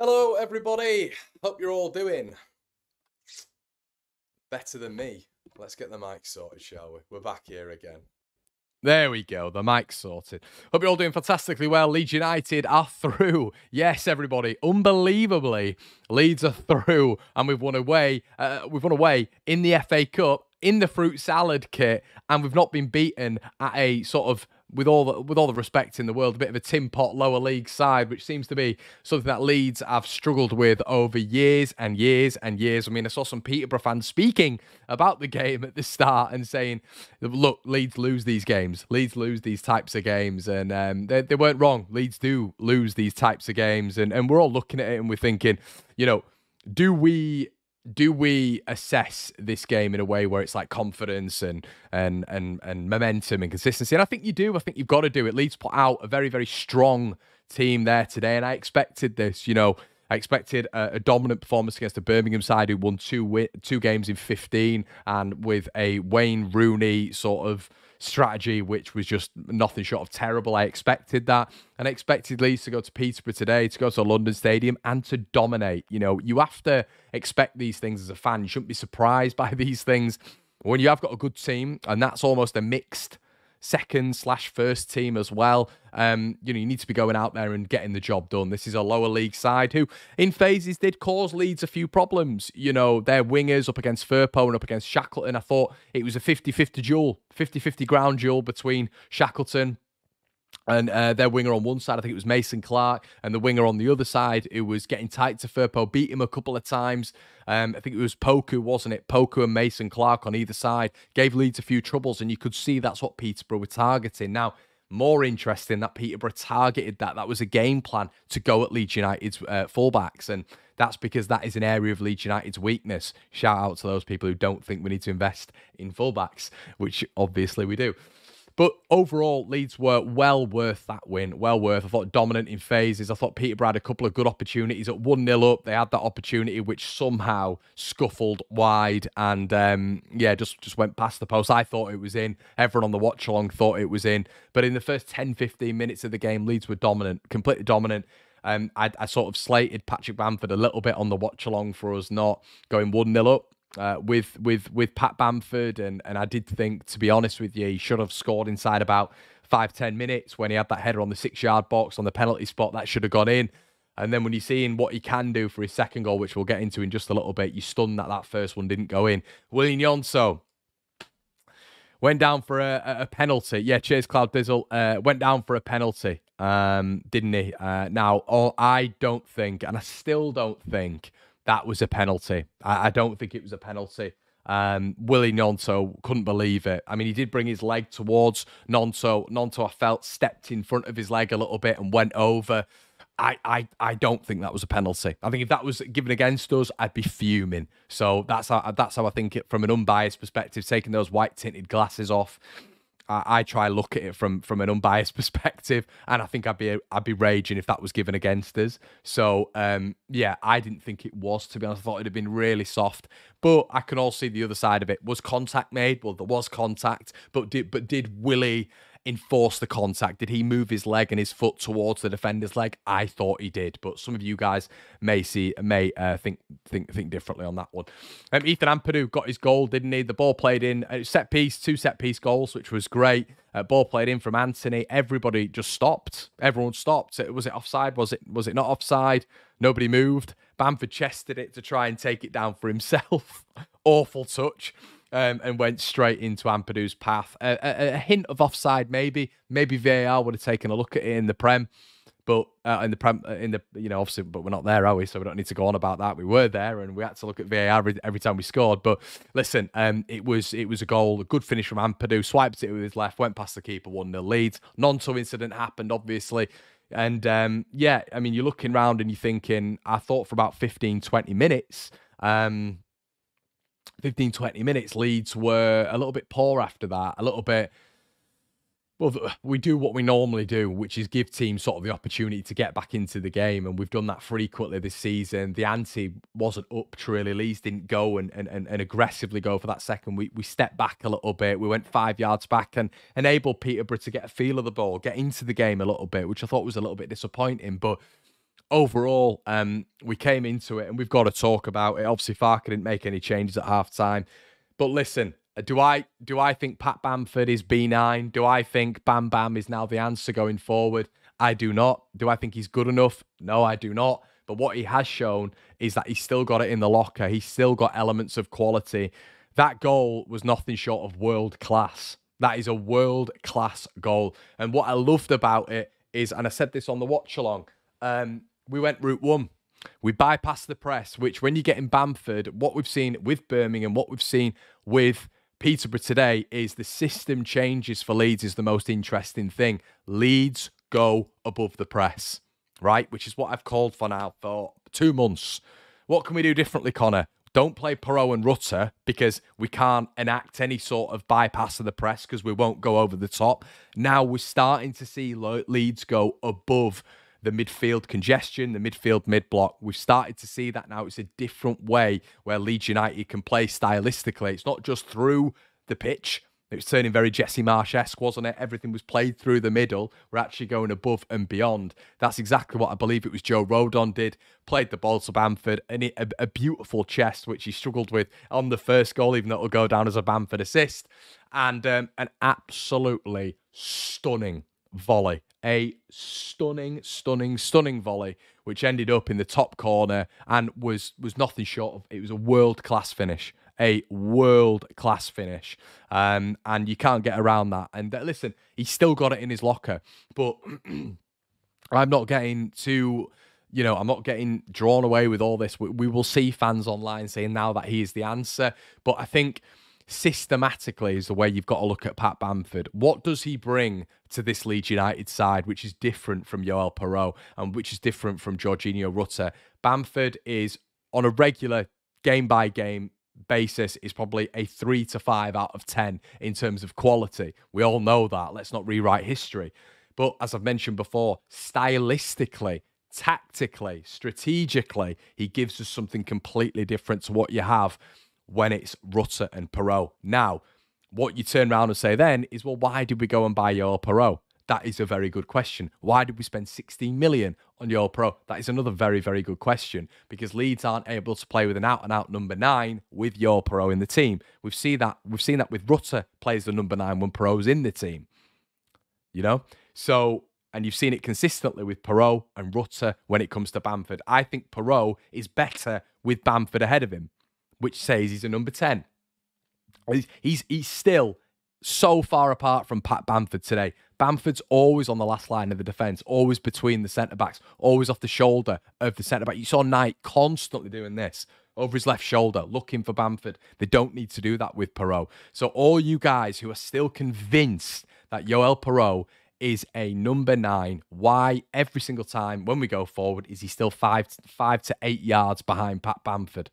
Hello, everybody. Hope you're all doing better than me. Let's get the mic sorted, shall we? We're back here again. There we go. The mic's sorted. Hope you're all doing fantastically well. Leeds United are through. Yes, everybody. Unbelievably, Leeds are through, and we've won away. Uh, we've won away in the FA Cup in the fruit salad kit, and we've not been beaten at a sort of with all the, with all the respect in the world, a bit of a tin pot lower league side, which seems to be something that Leeds have struggled with over years and years and years. I mean, I saw some Peterborough fans speaking about the game at the start and saying, "Look, Leeds lose these games. Leeds lose these types of games," and um, they, they weren't wrong. Leeds do lose these types of games, and and we're all looking at it and we're thinking, you know, do we do we assess this game in a way where it's like confidence and and and and momentum and consistency? And I think you do. I think you've got to do it. Leeds put out a very very strong team there today, and I expected this. You know, I expected a, a dominant performance against the Birmingham side who won two two games in fifteen, and with a Wayne Rooney sort of strategy, which was just nothing short of terrible. I expected that. And I expected Leeds to go to Peterborough today, to go to London Stadium and to dominate. You know, you have to expect these things as a fan. You shouldn't be surprised by these things. When you have got a good team, and that's almost a mixed second slash first team as well. Um, you know, you need to be going out there and getting the job done. This is a lower league side who, in phases, did cause Leeds a few problems. You know, their wingers up against Firpo and up against Shackleton. I thought it was a 50 50 duel, 50 50 ground duel between Shackleton and uh, their winger on one side, I think it was Mason Clark, and the winger on the other side, who was getting tight to Firpo, beat him a couple of times. Um, I think it was Poku, wasn't it? Poku and Mason Clark on either side gave Leeds a few troubles, and you could see that's what Peterborough were targeting. Now, more interesting that Peterborough targeted that. That was a game plan to go at Leeds United's uh, fullbacks, and that's because that is an area of Leeds United's weakness. Shout out to those people who don't think we need to invest in fullbacks, which obviously we do. But overall, Leeds were well worth that win. Well worth. I thought dominant in phases. I thought Peterborough had a couple of good opportunities at 1 0 up. They had that opportunity which somehow scuffled wide and um, yeah, just, just went past the post. I thought it was in. Everyone on the watch along thought it was in. But in the first 10 15 minutes of the game, Leeds were dominant, completely dominant. Um, I, I sort of slated Patrick Bamford a little bit on the watch along for us not going 1 0 up uh, with with with Pat Bamford, and and I did think, to be honest with you, he should have scored inside about five ten minutes when he had that header on the six yard box on the penalty spot that should have gone in. And then when you're seeing what he can do for his second goal, which we'll get into in just a little bit, you stunned that that first one didn't go in. Willy Gnonto went down for a, a penalty. Yeah, cheers, Cloud Dizzle. Uh, went down for a penalty, um, didn't he? Uh, now, all, I don't think, and I still don't think that was a penalty. I, I don't think it was a penalty. Um, Willie Gnonto couldn't believe it. I mean, he did bring his leg towards Gnonto. Gnonto, I felt, stepped in front of his leg a little bit and went over. I, I, I don't think that was a penalty. I think if that was given against us, I'd be fuming. So that's how that's how I think it from an unbiased perspective. Taking those white tinted glasses off, I, I try look at it from from an unbiased perspective, and I think I'd be I'd be raging if that was given against us. So um, yeah, I didn't think it was. To be honest, I thought it'd have been really soft. But I can all see the other side of it. Was contact made? Well, there was contact, but did but did Willie enforce the contact? Did he move his leg and his foot towards the defender's leg? I thought he did, but some of you guys may see may uh, think think think differently on that one. Um, Ethan Ampadu got his goal, didn't he? The ball played in uh, set piece, two set piece goals, which was great. Uh, ball played in from Anthony. Everybody just stopped. Everyone stopped. Was it offside? Was it was it not offside? Nobody moved. Bamford chested it to try and take it down for himself. Awful touch um, and went straight into Ampadu's path. A, a, a, hint of offside, maybe. Maybe VAR would have taken a look at it in the Prem, but uh, in the Prem, uh, in the you know, obviously, but we're not there, are we? So we don't need to go on about that. We were there, and we had to look at VAR every, every time we scored. But listen, um, it was it was a goal, a good finish from Ampadu. Swiped it with his left, went past the keeper, one 0 lead. Gnonto incident happened, obviously. And um, yeah, I mean, you're looking around and you're thinking, I thought for about 15, 20 minutes, um, 15, 20 minutes, Leeds were a little bit poor after that, a little bit. Well, we do what we normally do, which is give teams sort of the opportunity to get back into the game. And we've done that frequently this season. The ante wasn't up to really. Leeds didn't go and, and, and aggressively go for that second. We, we stepped back a little bit. We went five yards back and enabled Peterborough to get a feel of the ball, get into the game a little bit, which I thought was a little bit disappointing. But overall, um, we came into it and we've got to talk about it. Obviously, Farke didn't make any changes at half time. But listen, do I do I think Pat Bamford is B9? Do I think Bam Bam is now the answer going forward? I do not. Do I think he's good enough? No, I do not. But what he has shown is that he's still got it in the locker. He's still got elements of quality. That goal was nothing short of world class. That is a world class goal. And what I loved about it is, and I said this on the watch along, um, we went route one. We bypassed the press, which when you get in Bamford, what we've seen with Birmingham, what we've seen with Peterborough today is the system changes for Leeds is the most interesting thing. Leeds go above the press, right? Which is what I've called for now for two months. What can we do differently, Connor? Don't play Piroe and Rutter because we can't enact any sort of bypass of the press because we won't go over the top. Now we're starting to see Leeds go above the midfield congestion, the midfield mid block. We've started to see that now. It's a different way where Leeds United can play stylistically. It's not just through the pitch. It was turning very Jesse Marsch esque, wasn't it? Everything was played through the middle. We're actually going above and beyond. That's exactly what I believe it was Joe Rodon did. Played the ball to Bamford, and it, a, a beautiful chest, which he struggled with on the first goal, even though it'll go down as a Bamford assist. And um, an absolutely stunning volley. A stunning, stunning, stunning volley, which ended up in the top corner and was was nothing short of it was a world class finish. A world class finish. Um, and you can't get around that. And uh, listen, he's still got it in his locker. But I'm not getting too you know, I'm not getting drawn away with all this. We, we, will see fans online saying now that he is the answer. But I think systematically is the way you've got to look at Pat Bamford. What does he bring to this Leeds United side, which is different from Joel Piroe and which is different from Georginio Rutter? Bamford is on a regular game by game basis is probably a three to five out of 10 in terms of quality. We all know that. Let's not rewrite history. But as I've mentioned before, stylistically, tactically, strategically, he gives us something completely different to what you have when it's Rutter and Piroe. Now, what you turn around and say then is, well, why did we go and buy Joel Piroe? That is a very good question. Why did we spend 16 million on Joel Piroe? That is another very, very good question because Leeds aren't able to play with an out and out number nine with Joel Piroe in the team. We've seen that. We've seen that with Rutter plays the number nine when Piroe's in the team. You know, so and you've seen it consistently with Piroe and Rutter when it comes to Bamford. I think Piroe is better with Bamford ahead of him which says he's a number 10. He's, he's, still so far apart from Pat Bamford today. Bamford's always on the last line of the defence, always between the centre backs, always off the shoulder of the centre back. You saw Knight constantly doing this over his left shoulder, looking for Bamford. They don't need to do that with Piroe. So, all you guys who are still convinced that Joel Piroe is a number nine, why every single time when we go forward is he still five, five to eight yards behind Pat Bamford?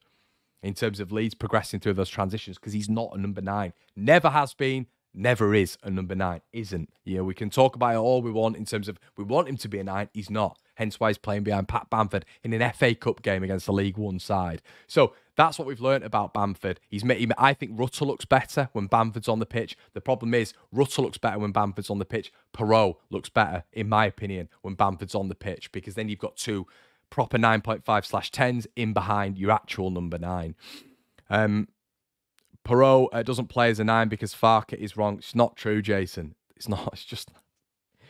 In terms of Leeds progressing through those transitions because he's not a number nine. Never has been, never is a number nine. Isn't. Yeah, we can talk about it all we want in terms of we want him to be a nine. He's not. Hence why he's playing behind Pat Bamford in an FA Cup game against the League One side. So that's what we've learned about Bamford. He's made, I think Rutter looks better when Bamford's on the pitch. The problem is Rutter looks better when Bamford's on the pitch. Piroe looks better, in my opinion, when Bamford's on the pitch because then you've got two proper 9.5 slash 10s in behind your actual number nine. Um, Piroe uh, doesn't play as a nine because Farke is wrong. It's not true, Jason. It's not. It's just.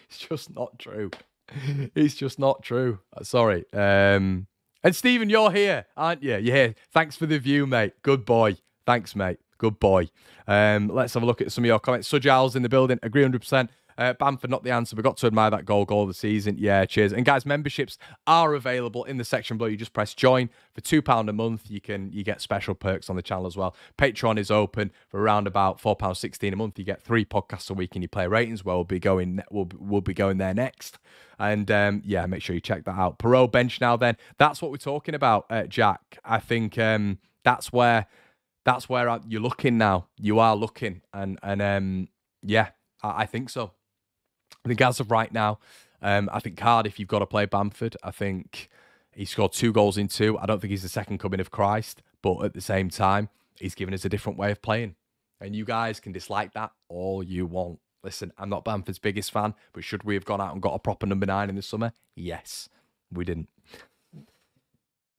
It's just not true. It's just not true. Uh, sorry. Um, and Stephen, you're here, aren't you? You're here. Thanks for the view, mate. Good boy. Thanks, mate. Good boy. Um, let's have a look at some of your comments. Giles in the building. Agree 100%. Uh, Bamford, not the answer. We've got to admire that goal, goal of the season. Yeah, cheers. And guys, memberships are available in the section below. You just press join for two pound a month. You can you get special perks on the channel as well. Patreon is open for around about four pound sixteen a month. You get three podcasts a week, and you play ratings. Well, we'll be going we'll we'll be going there next. And um, yeah, make sure you check that out. Piroe bench now. Then that's what we're talking about, uh, Jack. I think um, that's where that's where you're looking now. You are looking, and and um, yeah, I, I think so. I think as of right now, um, I think Cardiff, If you've got to play Bamford. I think he scored two goals in two. I don't think he's the second coming of Christ, but at the same time, he's given us a different way of playing. And you guys can dislike that all you want. Listen, I'm not Bamford's biggest fan, but should we have gone out and got a proper number nine in the summer? Yes, we didn't.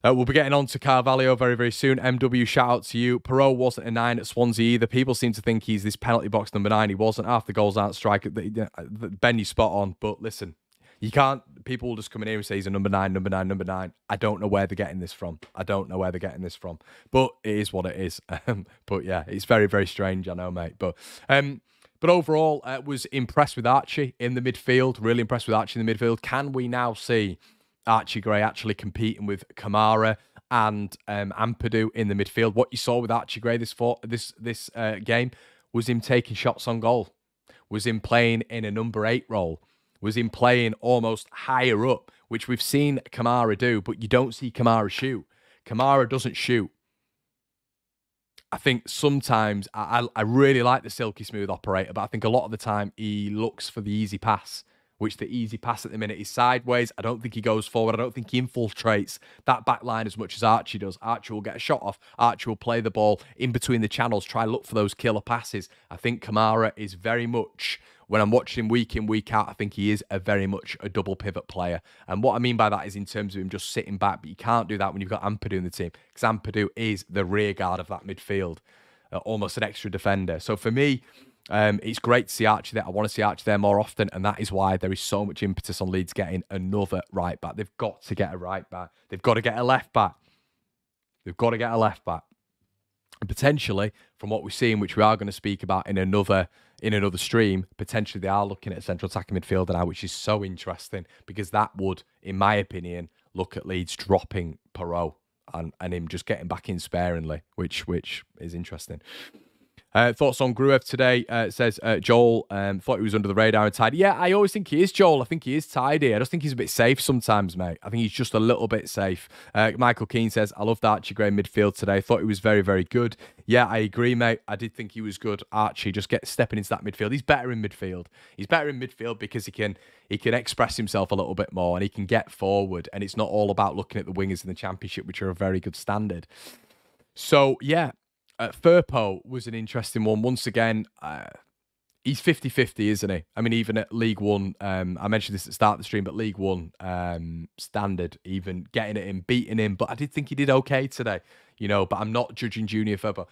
Uh, we'll be getting on to Carvalho very, very soon. MW, shout out to you. Piroe wasn't a nine at Swansea either. People seem to think he's this penalty box number nine. He wasn't. Half the goals aren't striker. Ben, you spot on. But listen, you can't. People will just come in here and say he's a number nine, number nine, number nine. I don't know where they're getting this from. I don't know where they're getting this from. But it is what it is. Um, but yeah, it's very, very strange. I know, mate. But um, but overall, uh, was impressed with Archie in the midfield. Really impressed with Archie in the midfield. Can we now see Archie Gray actually competing with Kamara and um, Ampadu in the midfield? What you saw with Archie Gray this for, this this uh, game was him taking shots on goal. Was him playing in a number eight role. Was him playing almost higher up, which we've seen Kamara do, but you don't see Kamara shoot. Kamara doesn't shoot. I think sometimes I, I really like the silky smooth operator, but I think a lot of the time he looks for the easy pass, which the easy pass at the minute is sideways. I don't think he goes forward. I don't think he infiltrates that back line as much as Archie does. Archie will get a shot off. Archie will play the ball in between the channels, try look for those killer passes. I think Kamara is very much when I'm watching him week in, week out, I think he is a very much a double pivot player. And what I mean by that is in terms of him just sitting back, but you can't do that when you've got Ampadu in the team because Ampadu is the rear guard of that midfield, uh, almost an extra defender. So for me, um, it's great to see Archie there. I want to see Archie there more often, and that is why there is so much impetus on Leeds getting another right back. They've got to get a right back. They've got to get a left back. They've got to get a left back. And potentially, from what we're seeing, which we are going to speak about in another in another stream, potentially they are looking at central attacking midfielder now, which is so interesting because that would, in my opinion, look at Leeds dropping Piroe and, and him just getting back in sparingly, which which is interesting. Uh, thoughts on Gruev today? Uh, says uh, Joel um, thought he was under the radar and tidy. Yeah, I always think he is Joel. I think he is tidy. I just think he's a bit safe sometimes, mate. I think he's just a little bit safe. Uh, Michael Keane says I loved Archie Gray midfield today. Thought he was very very good. Yeah, I agree, mate. I did think he was good. Archie just get stepping into that midfield. He's better in midfield. He's better in midfield because he can he can express himself a little bit more and he can get forward. And it's not all about looking at the wingers in the championship, which are a very good standard. So yeah, uh, Firpo was an interesting one. Once again, uh, he's 50 50, isn't he? I mean, even at League One, um, I mentioned this at the start of the stream, but League One um, standard, even getting at him, beating him. But I did think he did okay today, you know. But I'm not judging Junior Firpo.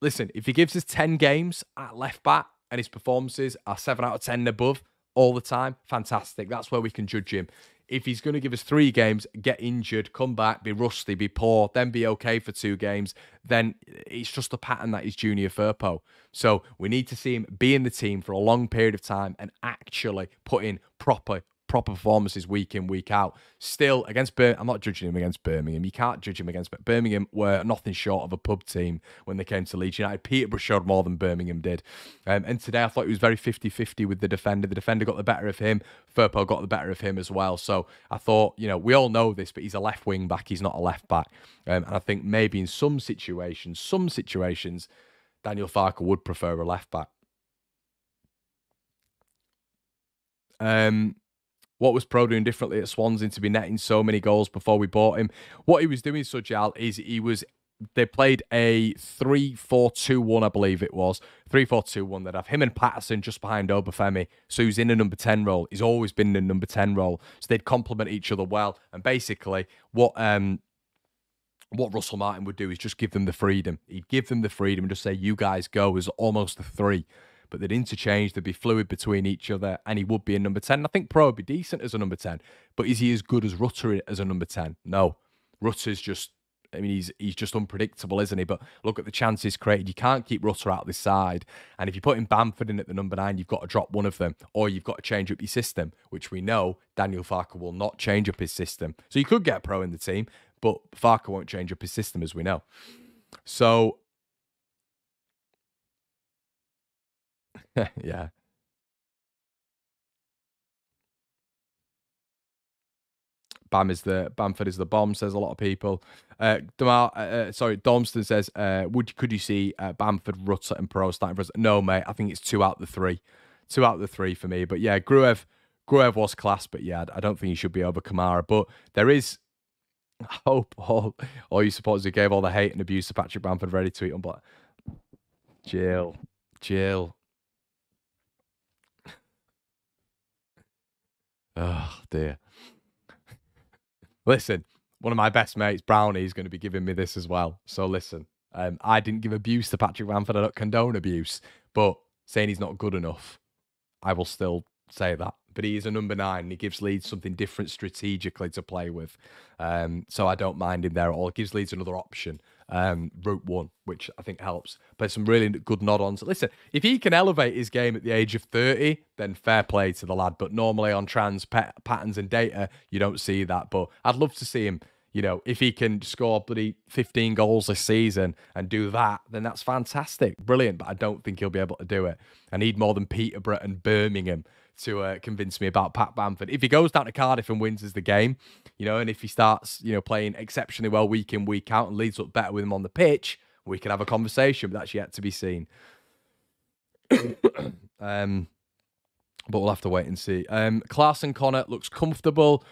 Listen, if he gives us 10 games at left back and his performances are 7 out of 10 above all the time, fantastic. That's where we can judge him if he's going to give us three games, get injured, come back, be rusty, be poor, then be okay for two games, then it's just a pattern that is Junior Firpo. So we need to see him be in the team for a long period of time and actually put in proper proper performances week in, week out. Still, against Birmingham, I'm not judging him against Birmingham. You can't judge him against, Birmingham were nothing short of a pub team when they came to Leeds United. Peterborough showed more than Birmingham did. Um, and today I thought he was very 50 50 with the defender. The defender got the better of him. Firpo got the better of him as well. So I thought, you know, we all know this, but he's a left wing back. He's not a left back. Um, and I think maybe in some situations, some situations, Daniel Farke would prefer a left back. Um, what was Piroe doing differently at Swansea to be netting so many goals before we bought him? What he was doing, Sujal, is he was they played a 3-4-2-1, I believe it was. 3-4-2-1 that have him and Paterson just behind Obafemi. So he's in a number 10 role. He's always been in a number 10 role. So they'd complement each other well. And basically what um what Russell Martin would do is just give them the freedom. He'd give them the freedom and just say, you guys go as almost a three but they'd interchange, they'd be fluid between each other, and he would be a number 10. I think Piroe would be decent as a number 10, but is he as good as Rutter as a number 10? No. Rutter's just, I mean, he's he's just unpredictable, isn't he? But look at the chances created. You can't keep Rutter out this side. And if you're putting Bamford in at the number nine, you've got to drop one of them, or you've got to change up your system, which we know Daniel Farke will not change up his system. So you could get Piroe in the team, but Farke won't change up his system, as we know. So yeah. Bam is the Bamford is the bomb, says a lot of people. Uh, Damar, uh, uh, sorry, Domston says, uh, would could you see uh, Bamford, Rutter, and Piroe starting for us? No, mate. I think it's two out of the three, two out the three for me. But yeah, Gruev, Gruev was class, but yeah, I don't think he should be over Kamara. But there is hope all all you supporters who gave all the hate and abuse to Patrick Bamford ready to tweet on, but Jill, Jill, Oh dear. Listen, one of my best mates, Brownie, is going to be giving me this as well. So listen, um, I didn't give abuse to Patrick Bamford. I don't condone abuse, but saying he's not good enough, I will still say that. But he is a number nine and he gives Leeds something different strategically to play with. Um, so I don't mind him there at all. It gives Leeds another option, um, route one, which I think helps. But some really good nod ons. Listen, if he can elevate his game at the age of 30, then fair play to the lad. But normally on trans patterns and data, you don't see that. But I'd love to see him you know, if he can score bloody 15 goals this season and do that, then that's fantastic. Brilliant. But I don't think he'll be able to do it. I need more than Peterborough and Birmingham to uh, convince me about Pat Bamford. If he goes down to Cardiff and wins as the game, you know, and if he starts, you know, playing exceptionally well week in, week out and leads up better with him on the pitch, we can have a conversation, but that's yet to be seen. um, but we'll have to wait and see. Um, Klaesson Connor looks comfortable.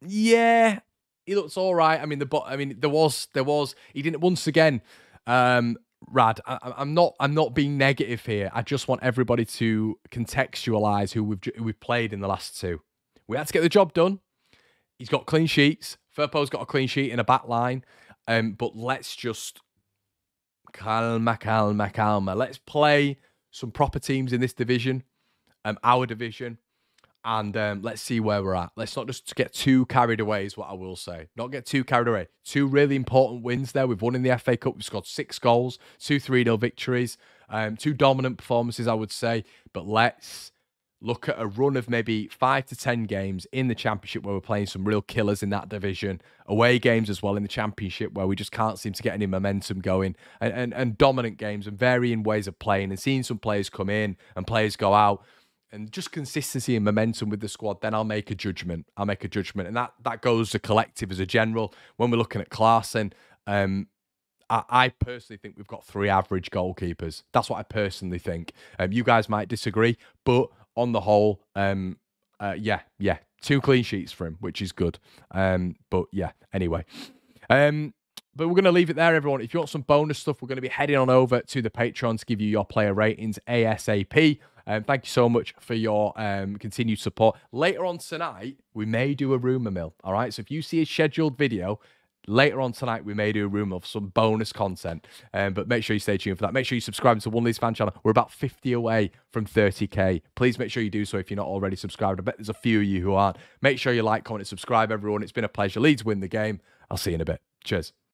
Yeah, he looks all right. I mean, the I mean, there was there was he didn't once again. Um, Rad, I, am not I'm not being negative here. I just want everybody to contextualize who we've we've played in the last two. We had to get the job done. He's got clean sheets. Firpo's got a clean sheet in a back line. Um, but let's just calma, calma, calma. Let's play some proper teams in this division, um, our division, and um, let's see where we're at. Let's not just get too carried away, is what I will say. Not get too carried away. Two really important wins there. We've won in the FA Cup. We've scored six goals, two 3 0 victories, um, two dominant performances, I would say. But let's look at a run of maybe five to 10 games in the Championship where we're playing some real killers in that division. Away games as well in the Championship where we just can't seem to get any momentum going. And, and, and dominant games and varying ways of playing and seeing some players come in and players go out and just consistency and momentum with the squad, then I'll make a judgment. I'll make a judgment, and that that goes to collective as a general. When we're looking at Klaesson, um, I, I, personally think we've got three average goalkeepers. That's what I personally think. Um, you guys might disagree, but on the whole, um, uh, yeah, yeah, two clean sheets for him, which is good. Um, but yeah, anyway. Um, but we're going to leave it there, everyone. If you want some bonus stuff, we're going to be heading on over to the Patreon to give you your player ratings ASAP. Um, thank you so much for your um, continued support. Later on tonight, we may do a rumour mill. All right. So if you see a scheduled video, later on tonight we may do a room of some bonus content. Um, but make sure you stay tuned for that. Make sure you subscribe to one Leeds fan channel. We're about 50 away from 30k please make sure you do so if you're not already subscribed. I bet there's a few of you who aren't. Make sure you like comment and subscribe everyone. It's been a pleasure. Leeds win the game. I'll see you in a bit. Cheers